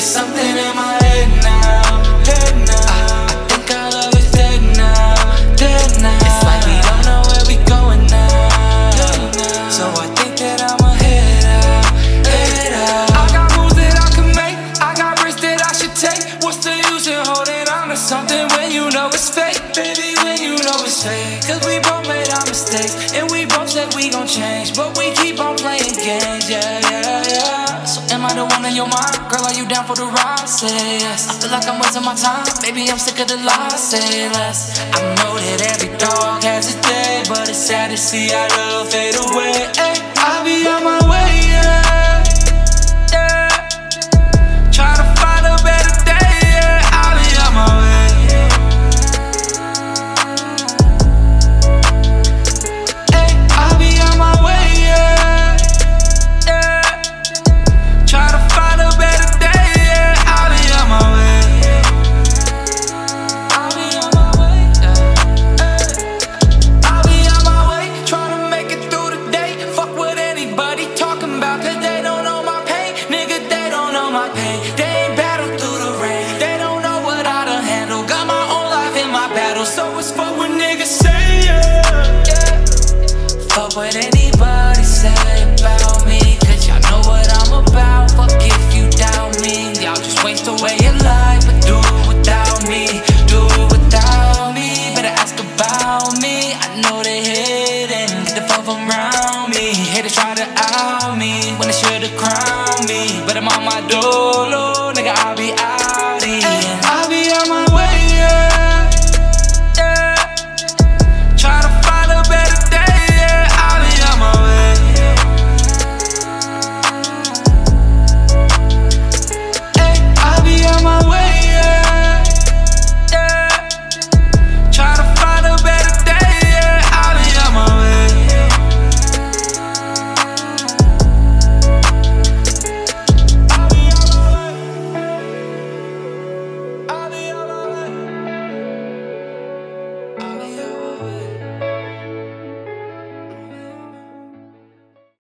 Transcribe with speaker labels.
Speaker 1: It's something in my head now, head now. I, I think our love is dead now, dead now. It's like we don't know where we're going now, now. So I think that I'ma head out, head out. I got moves that I can make, I got risks that I should take. What's the use in holding on to something when you know it's fake, baby? When you know it's fake, Cause we both made our mistakes and we both said we gon' change, but. Am I the one in your mind? Girl, are you down for the ride? Say yes. I feel like I'm wasting my time, baby, I'm sick of the lies, say less. I know that every dog has a day, but it's sad to see our love fade away. Ay, I'll be on my way, yeah. About, cause they don't know my pain. Nigga, they don't know my pain. They ain't battled through the rain. They don't know what I done handle. Got my own life in my battle, so it's fuck should've crowned me, but I'm on my dolo.